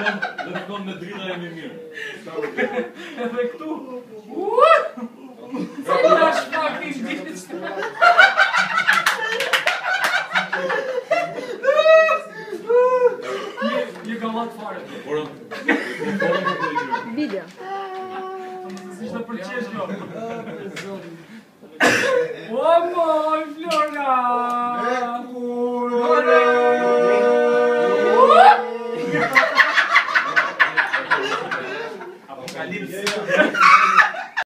Në të këtonë dhe të me drita e mirë mirë. E dhe këtu? Se Në shkak i Në shkak i ndihqë! Një galatë një bilë. Bilë. Aaaa! Porëm... është të përqeshtë nëmë. Aaaa, për zonë! Aaaa, jo. Flora! Apocalipse.